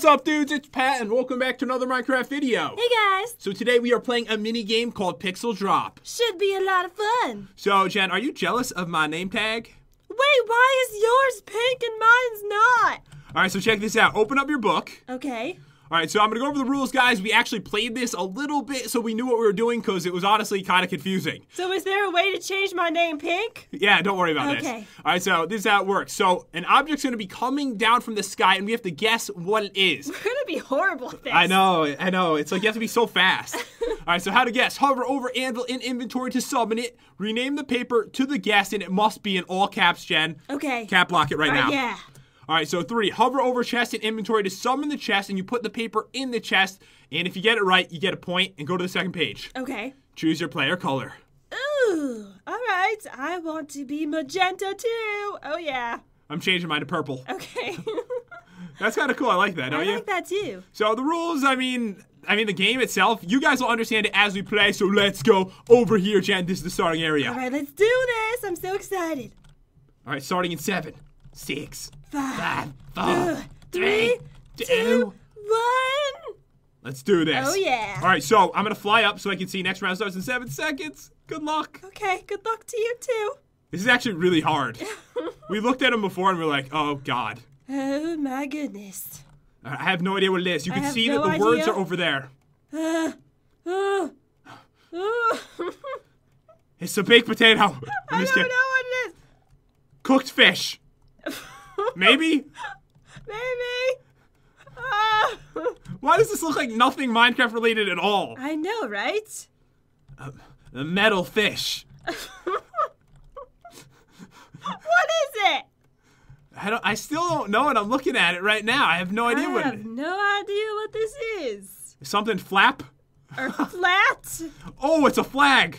What's up, dudes? It's Pat, and welcome back to another Minecraft video. Hey guys! So today we are playing a mini game called Pixel Drop. Should be a lot of fun. So, Jen, are you jealous of my name tag? Wait, why is yours pink and mine's not? All right, so check this out. Open up your book. Okay. All right, so I'm gonna go over the rules, guys. We actually played this a little bit, so we knew what we were doing because it was honestly kind of confusing. So is there a way to change my name pink? Yeah, don't worry about this. Okay. All right, so this is how it works. So an object's gonna be coming down from the sky, and we have to guess what it is. We're gonna be horrible at this. I know, I know. It's like you have to be so fast. All right, so how to guess? Hover over anvil in inventory to summon it. Rename the paper to the guess, and it must be in all caps, Jen. Okay. Cap lock it right All now. yeah. All right, so three. Hover over chest in inventory to summon the chest, and you put the paper in the chest. And if you get it right, you get a point, and go to the second page. Okay. Choose your player color. Ooh. All right. I want to be magenta too. Oh yeah. I'm changing mine to purple. Okay. That's kind of cool. I like that, I don't you? like that too. So the rules, I mean, I mean the game itself, you guys will understand it as we play. So let's go over here, Jen. This is the starting area. All right, let's do this. I'm so excited. All right, starting in seven, six, Five, four, three, two. one. Let's do this. Oh, yeah. All right, so I'm gonna fly up so I can see next round starts in seven seconds. Good luck. Okay. Good luck to you too. This is actually really hard. we looked at them before and we are like, oh god. Oh my goodness. I have no idea what it is. You can see no that the words are over there. Uh, uh, uh. It's a baked potato. I don't know what it Cooked fish. Maybe. Maybe. Uh, Why does this look like nothing Minecraft related at all? I know, right? A metal fish. What is it? I don't. I still don't know it. I'm looking at it right now. I have no idea I what it have no idea what this is. Something flap. Or flat? Oh, it's a flag.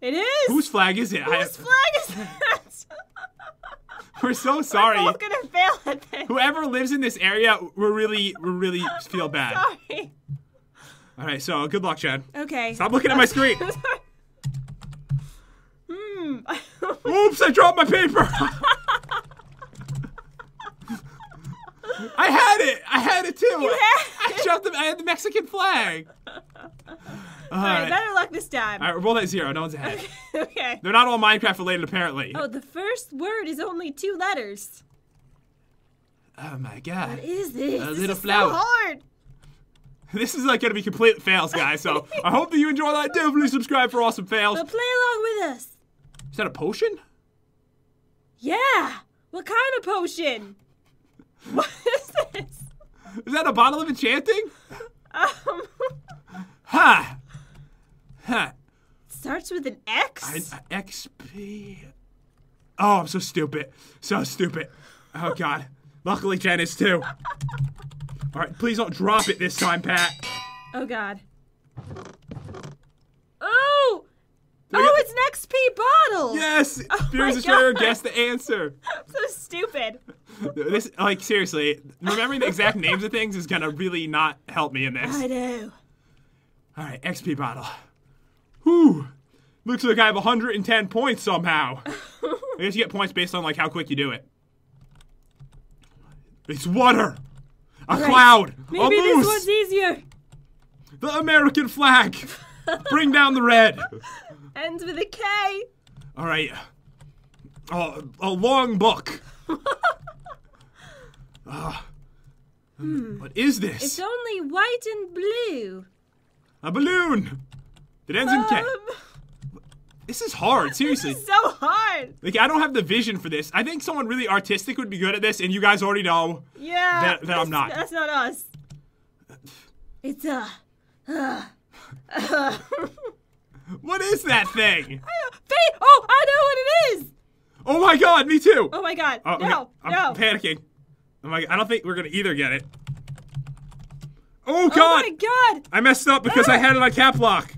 It is. Whose flag is it? I- Whose flag is that? we're so sorry. We're both gonna fail at this. Whoever lives in this area, we're really, we really feel bad. Sorry. All right, so good luck, Chad. Okay. Stop looking at my screen. hmm. Oops, I dropped my paper. I had it. I had it too. You had I dropped the. I had the Mexican flag. All All right, right. better luck this time. All right, roll that zero. No one's ahead. okay. They're not all Minecraft related, apparently. Oh, the first word is only two letters. Oh my god. What is this? A this little flower. so hard. This is like gonna be complete fails, guys. So I hope that you enjoy that. Definitely subscribe for awesome fails. But play along with us. Is that a potion? Yeah. What kind of potion? What is this? Is that a bottle of enchanting? Um, Ha! Starts with an X. I, uh, I- XP. Oh, I'm so stupid. So stupid. Oh god. Luckily, Jen is too. All right, please don't drop it this time, Pat. Oh God. Oh. Look Oh, at- it's an XP bottle. Yes. Oh Viewers my is fair. God. Guess the answer. so stupid. This, like, seriously, remembering the exact names of things is gonna really not help me in this. I do. All right, XP bottle. Whew. Looks like I have 110 points somehow. I guess you get points based on like how quick you do it. It's water. A Right. cloud. Maybe a this moose. one's easier. The American flag. Bring down the red. Ends with a K. All right. Oh, a long book. Ah. What is this? It's only white and blue. a balloon. It ends in K. Um, This is hard. Seriously. so hard. Like I don't have the vision for this. I think someone really artistic would be good at this, and you guys already know. Yeah. That- that I'm not. That's not us. It's a. Uh, What is that thing? Fa- oh, I know what it is. Oh my god, me too. Oh my God. Oh, no. I'm no. panicking. Oh my, I don't think we're gonna either get it. Oh god. Oh my God. I messed up because I had it on cap lock.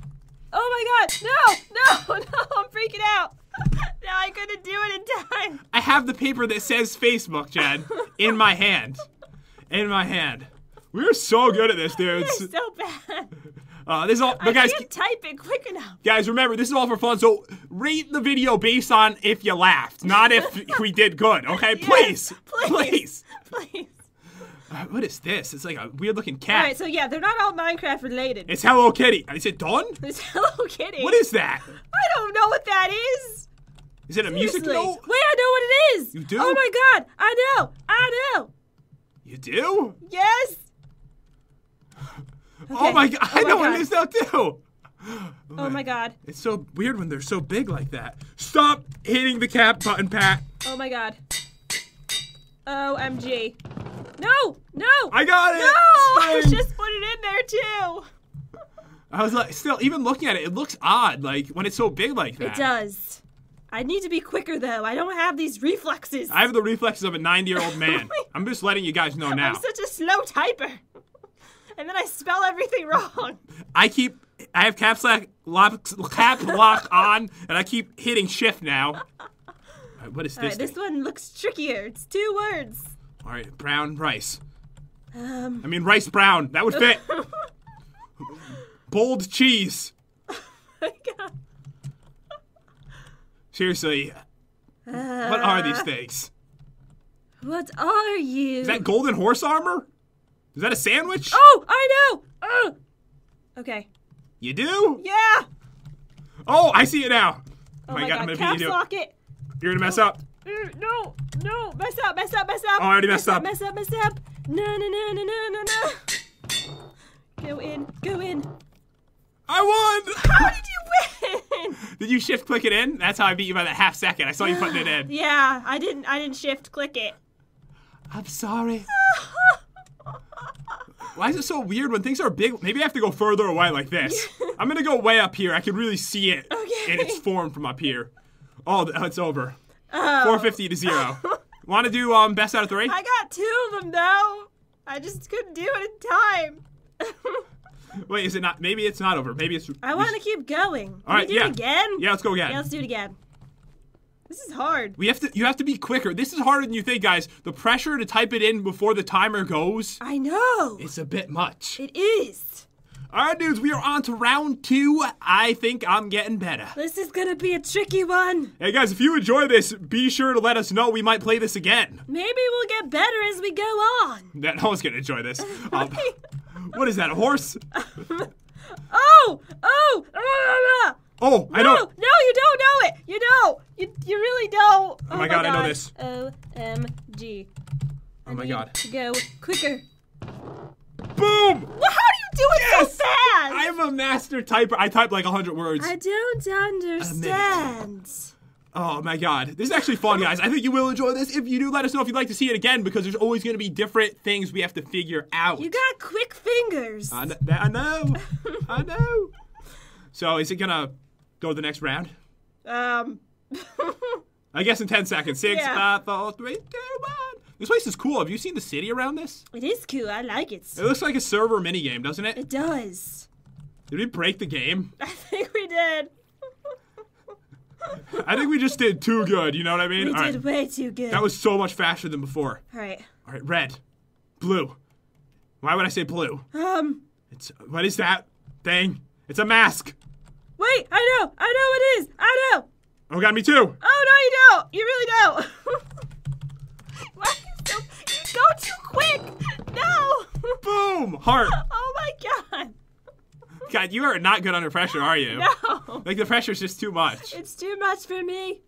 Oh my God. No. No. No. I'm freaking out. no, I couldn't do it in time. I have the paper that says Facebook, Jen, in my hand. In my hand. We're so good at this, dudes. It's so bad. Uh, this is all, I but guys, can't type it quick enough. guys, remember this is all for fun. So rate the video based on if you laughed, not if we did good. Okay, please, Yes, please. Please. What is this? It's like a weird looking cat. All right, so yeah, they're not all Minecraft related. It's Hello Kitty. Is it done? It's Hello Kitty. What is that? I don't know what that is. Is it a music note? Wait, I know what it is. You do? Oh my god, I know, I know. You do? Yes. Oh my god! Oh I Oh my know what God. it is now too. Oh my god. It's so weird when they're so big like that. Stop hitting the cap button, Pat. Oh my god. OMG. No, no. I got it. no, I Spring. just put it in there too. I was like, still, even looking at it, it looks odd. Like when it's so big like that. It does. I need to be quicker though. I don't have these reflexes. I have the reflexes of a 90 year old man. I'm just letting you guys know now. I'm such a slow typer. And then I spell everything wrong. I keep, I have caps lock, lock, cap lock on, and I keep hitting shift now. Right, what is this? right, this one looks trickier. It's two words. All right, brown rice. Um, I mean rice brown. That would fit. Bold cheese. my God. Seriously, what are these things? What are you? Is that golden horse armor? Is that a sandwich? oh, I know. Oh. Okay. You do? Yeah. Oh, I see it now. Oh my, god, I'm gonna beat Caps you. lock it. You're gonna mess up. Uh, No, no, mess up, mess up, mess up. Oh, I already mess messed up. Mess up, mess up. No, no, no, no, no, no, no. Go in, go in. I won! How did you win? Did you shift click it in? That's how I beat you by that half second. I saw you putting it in. yeah, I didn't. I didn't shift click it. I'm sorry. Why is it so weird when things are big? Maybe I have to go further away like this. I'm gonna go way up here. I can really see it Okay. in its form from up here. Oh, oh it's over. Oh. 450 to zero. Want to do um best out of three? I got two of them though. I just couldn't do it in time. Wait, is it not? Maybe it's not over. Maybe it's. I want to keep going. All right, do yeah. it again? Yeah, let's go again. Yeah, let's do it again. This is hard. We have to. You have to be quicker. This is harder than you think, guys. The pressure to type it in before the timer goes. I know. It's a bit much. It is. All right, dudes, we are on to round two. I think I'm getting better. This is gonna be a tricky one. Hey, guys, if you enjoy this, be sure to let us know. We might play this again. Maybe we'll get better as we go on. That no one's gonna enjoy this. Um, what is that? A horse? Oh! Oh! Oh! Oh, I No! know. No, you don't know it. You don't. You, you really don't. Oh, my God, I know this. O M G. Oh my god. To go quicker. Boom! Well, how do you do it Yes! so? I a master typer. I type like 100 words. I don't understand. Oh my god. This is actually fun, guys. I think you will enjoy this. If you do, let us know if you'd like to see it again because there's always going to be different things we have to figure out. You got quick fingers. I, kn- I know. I know. So, is it going to go to the next round? Um. I guess in 10 seconds. Six, Yeah. five, four, three, two, one. This place is cool. Have you seen the city around this? it is cool. I like it. It looks like a server minigame, doesn't it? It does. Did we break the game? I think we did. I think we just did too good. You know what I mean? We All did right. way too good. That was so much faster than before. All right. All right, red, blue. Why would I say blue? Um. It's what is that thing? It's a mask. Wait. I know. I know it is. I know. Oh, got me too. Oh no, you don't. You really don't. Why are you so? You go too quick. No. Boom, heart. Oh my god. God, you are not good under pressure, are you? No. Like the pressure's just too much. It's too much for me.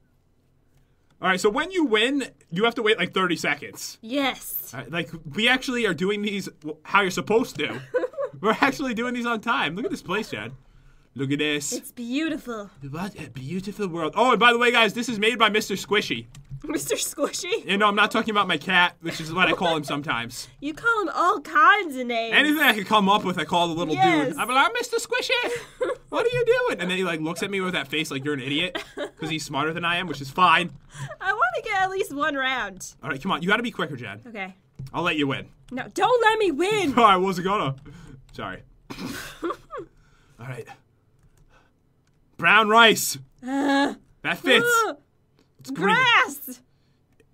All right, so when you win, you have to wait like 30 seconds. Yes. Right, like we actually are doing these how you're supposed to. We're actually doing these on time. Look at this place, Chad. Look at this. It's beautiful. What a beautiful world. Oh, and by the way, guys, this is made by Mr. Squishy. Mr. Squishy. And no, I'm not talking about my cat, which is what I call him sometimes. You call him all kinds of names. Anything I can come up with, I call the little Yes. dude. I'm like, Mr. Squishy, what are you doing? And then he like looks at me with that face like you're an idiot because he's smarter than I am, which is fine. I want to get at least one round. All right, come on, you got to be quicker, Jen. Okay. I'll let you win. No, don't let me win. Oh, I wasn't gonna. Sorry. All right. Brown rice. Uh, That fits. uh, It's green. grass.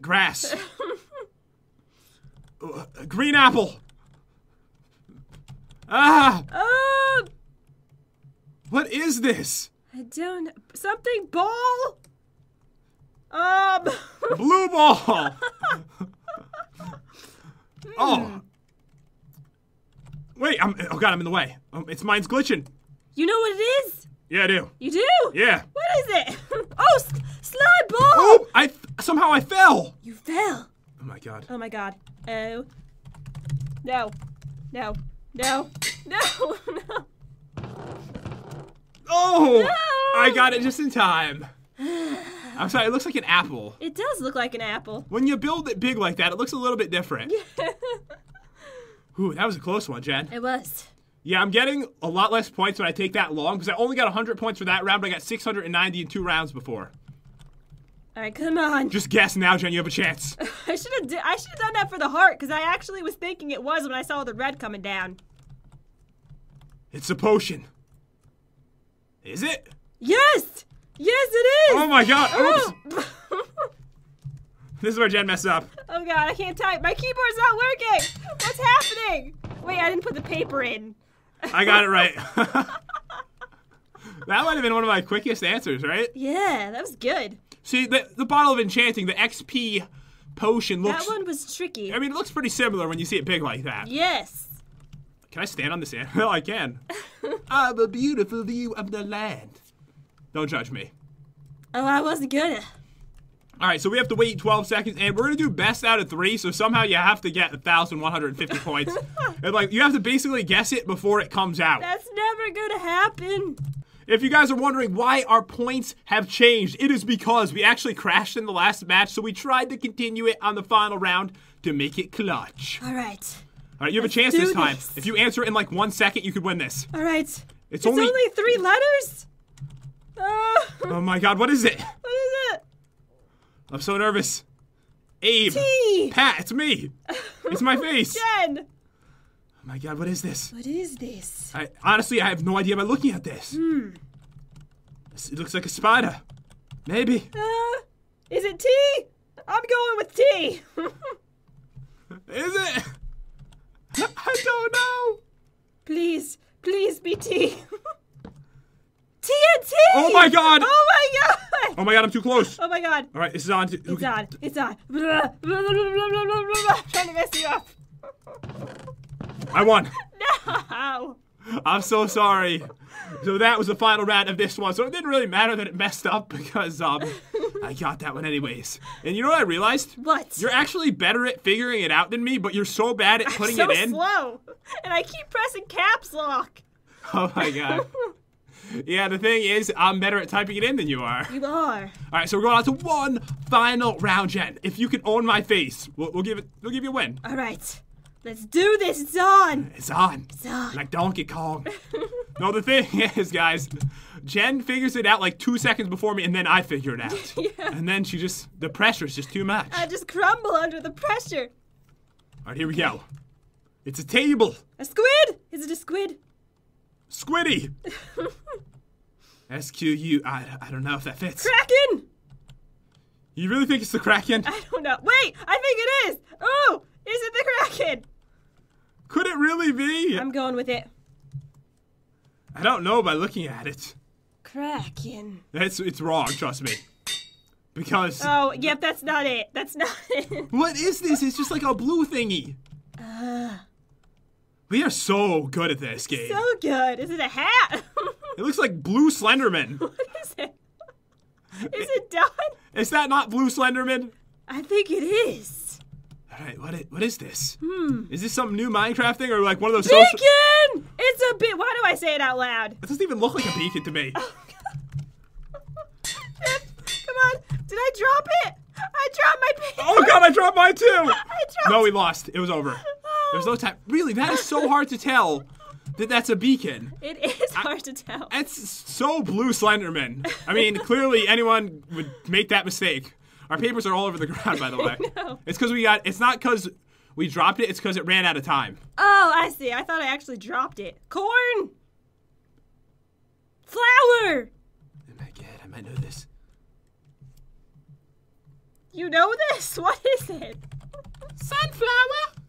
Grass. Uh, green apple. Ah, Oh, what is this? I don't. Something ball. Um. Blue ball. oh, Wait, I'm. Oh god, I'm in the way. Um, it's mine's glitching. You know what it is? Yeah, I do. You do? Yeah. What is it? oh, s- slime ball! Oh, I somehow I fell. You fell. Oh my god. Oh my god. Oh. No. No. No. No. No. Oh, No! I got it just in time. I'm sorry. It looks like an apple. It does look like an apple. When you build it big like that, it looks a little bit different. Ooh, that was a close one, Jen. it was. Yeah, I'm getting a lot less points when I take that long because I only got 100 points for that round, but I got 690 in two rounds before. All right, come on. Just guess now, Jen. You have a chance. I should have. I should have done that for the heart because I actually was thinking it was when I saw the red coming down. It's a potion. Is it? Yes. Yes, it is. Oh my god. Oops. Oh. This is where Jen messed up. oh god, I can't type. My keyboard's not working. What's happening? Wait, I didn't put the paper in. I got it right. that might have been one of my quickest answers, right? Yeah, that was good. See, the, the bottle of enchanting, the XP potion looks. That one was tricky. I mean, it looks pretty similar when you see it big like that. yes. Can I stand on this ant? Well, I can. I'm a beautiful view of the land. Don't judge me. Oh, I wasn't gonna. All right, so we have to wait 12 seconds, and we're gonna do best out of three. So somehow you have to get 1,150 points, and like you have to basically guess it before it comes out. That's never gonna happen. If you guys are wondering why our points have changed, it is because we actually crashed in the last match, so we tried to continue it on the final round to make it clutch. All right. All right, you have a chance this time. this. If you answer in like one second, you could win this. All right. It's, It's only. only, three letters. Uh, Oh my god, what is it? what is it? I'm so nervous. Abe. T. Pat, it's me. It's my face. Jen. Oh my god, what is this? What is this? I honestly I have no idea by looking at this. Hmm. It looks like a spider. Maybe. Uh, is it T? I'm going with T. Is it? I don't know. please, please be T. TNT. Oh my god. Oh my god. Oh my god, I'm too close. Oh my god. All right, this is on. It's on. It's on. Trying to mess you up. I won. No. I'm so sorry. So that was the final round of this one. So it didn't really matter that it messed up because um I got that one anyways. And you know what I realized? What? You're actually better at figuring it out than me, but you're so bad at putting so it in. slow, and I keep pressing caps lock. Oh my god. Yeah, the thing is, I'm better at typing it in than you are. You are. All right, so we're going on to one final round, Jen. If you can own my face, we'll, we'll give it. We'll give you a win. All right. Let's do this. It's on. It's on. It's on. Like Donkey Kong. no, the thing is, guys, Jen figures it out like two seconds before me, and then I figure it out. Yeah. And then she just, the pressure is just too much. I just crumble under the pressure. All right, here we go. It's a table. A squid? Is it a squid? Squiddy. S Q U. I, I don't know if that fits. Kraken? You really think it's the Kraken? I don't know. Wait, I think it is. Oh, is it the Kraken? Could it really be? I'm going with it. I don't know by looking at it. Kraken. It's it's wrong, trust me. Because Oh, yep, that's not it. That's not it. what is this? It's just like a blue thingy. Uh, we are so good at this game. so good. Is it a hat? it looks like blue Slenderman. what is it? Is it done? is that not blue Slenderman? I think it is. All right, what is, what is this? Hmm. Is this some new Minecraft thing or like one of those social? Beacon! It's a bit. Why do I say it out loud? It doesn't even look like a beacon to me. Come on. Did I drop it? I dropped my paper. Oh god, I dropped mine too. I dropped No, we lost. It was over. There's no time. Really, that is so hard to tell that that's a beacon. It is hard to tell. It's so blue Slenderman. I mean, clearly anyone would make that mistake. Our papers are all over the ground, by the way. know. It's because we got. It's not because we dropped it. It's because it ran out of time. Oh, I see. I thought I actually dropped it. Corn. Flour. Oh my god, I might know this. You know this? What is it? Sunflower.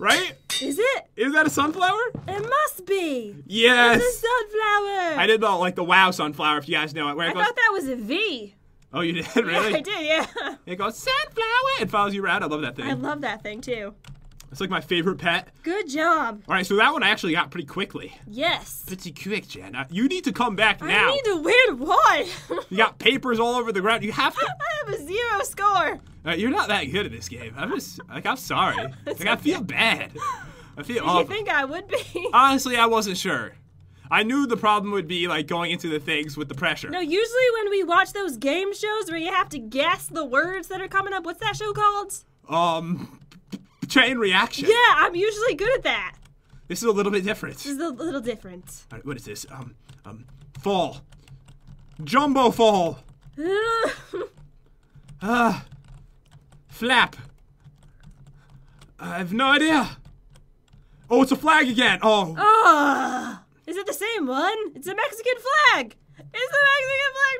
Right? Is it? Is that a sunflower? It must be. Yes. It's a sunflower. I did the like the wow sunflower. If you guys know it, where it I goes. thought that was a V. oh, you did really? Yeah, I did. Yeah. It goes sunflower. It follows you around. I love that thing. I love that thing too. It's like my favorite pet. Good job. All right, so that one I actually got pretty quickly. Yes. Pretty quick, Jen. Uh, you need to come back now. I need to win what? You got papers all over the ground. You have to. I have a zero score. Uh, you're not that good at this game. I'm just like I'm sorry. Like I feel bad. I feel Did you think I would be? Honestly, I wasn't sure. I knew the problem would be like going into the things with the pressure. no, usually when we watch those game shows where you have to guess the words that are coming up, what's that show called? Um, chain reaction. Yeah, I'm usually good at that. This is a little bit different. This is a little different. All right, what is this? Um, um, fall. Jumbo fall. Ah, flap. I have no idea. Oh, it's a flag again. Oh, Ah, is it the same one? It's a Mexican flag. It's the Mexican flag.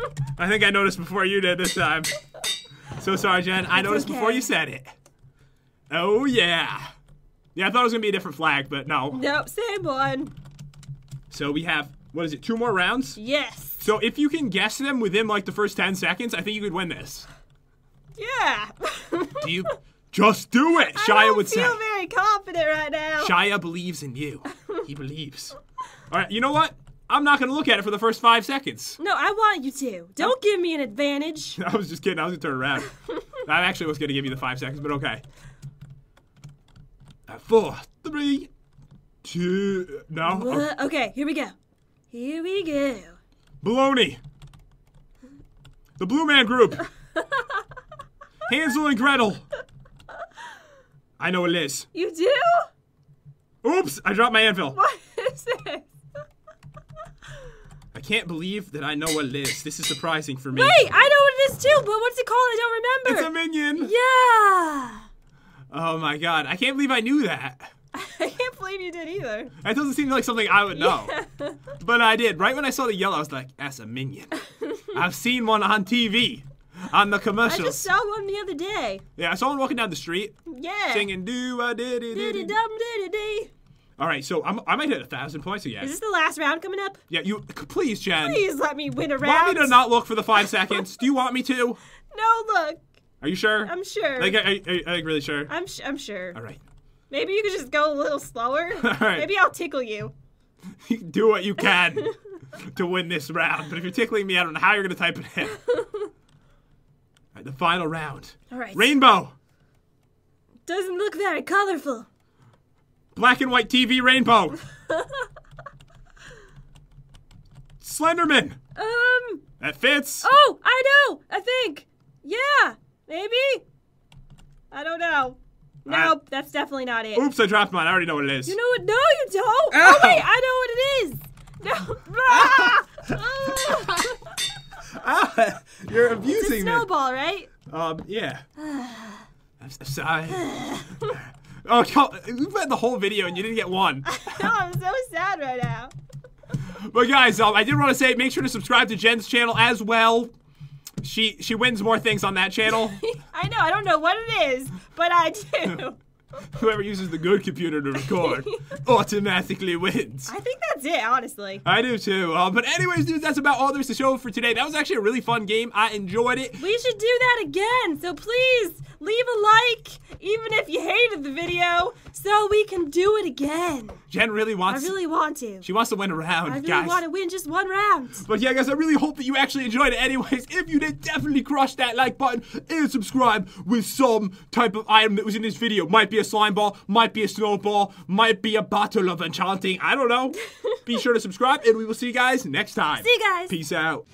No. I think I noticed before you did this time. So sorry, Jen. I noticed before you said it. Oh yeah. Yeah, I thought it was gonna be a different flag, but no. nope, same one. So we have what is it? Two more rounds. Yes. So if you can guess them within like the first ten seconds, I think you could win this. Yeah. Do you? Just do it. I Shia don't would say. I feel very confident right now. Shia believes in you. He believes. All right, you know what? I'm not gonna look at it for the first five seconds. No, I want you to. Don't give me an advantage. I was just kidding. I was gonna turn around. I actually was gonna give you the five seconds, but okay. Uh, four, three, two. No. Oh, Uh, okay, here we go. Here we go. baloney. The Blue Man Group. Hansel and Gretel. I know what it is. You do? Oops! I dropped my anvil. What is this? I can't believe that I know what it is. This is surprising for me. Wait, I know what it is too, but what's it called? I don't remember. It's a minion. yeah. Oh my god! I can't believe I knew that. I can't believe you did either. That doesn't seem like something I would know. But I did. Right when I saw the yellow, I was like, that's a minion. I've seen one on TV, on the commercial. I just saw one the other day. Yeah, I saw one walking down the street Yeah. singing do uh, a diddy Diddy diddy. dum diddy dee. All right, so I'm, I might hit a thousand points again. Is this the last round coming up? yeah, you please, Jen. Please let me win a round. Want me to not look for the five seconds? Do you want me to? No, look. Are you sure? I'm sure. Like, are, are, are you really sure? I'm sh- I'm sure. All right. Maybe you could just go a little slower. right. Maybe I'll tickle you. You do what you can to win this round. But if you're tickling me, I don't know how you're going to type it in. Right, the final round. All right. Rainbow. Doesn't look very colorful. Black and white TV rainbow. Slenderman. Um. That fits. Oh, I know. I think. Yeah. Maybe. I don't know. Nope, that's definitely not it. Oops, I dropped mine. I already know what it is. You know what? No, you don't. Ow. Oh wait, I know what it is. No. Ah! Ah! You're It's a abusing me. snowball, right? Um, yeah. I'm sorry. oh, we've had the whole video and you didn't get one. No, I'm so sad right now. But guys, um, I did want to say, make sure to subscribe to Jen's channel as well. She she wins more things on that channel. I know. I don't know what it is, but I do. Whoever uses the good computer to record automatically wins. I think that's it, honestly. I do too. Uh, but anyways, dudes, that's about all there's to show for today. That was actually a really fun game. I enjoyed it. We should do that again. So please leave a like, even if you hated the video, so we can do it again. Jen really wants. I really want to. she wants to win a round, I really guys. want to win just one round. But yeah, guys, I really hope that you actually enjoyed it. Anyways, if you did, definitely crush that like button and subscribe with some type of item that was in this video. Might be a slime ball, might be a snowball, might be a bottle of enchanting. I don't know. be sure to subscribe, and we will see you guys next time. See you guys. Peace out.